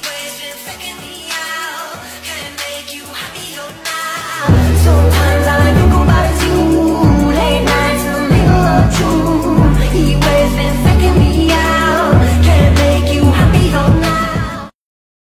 Waiting, flicking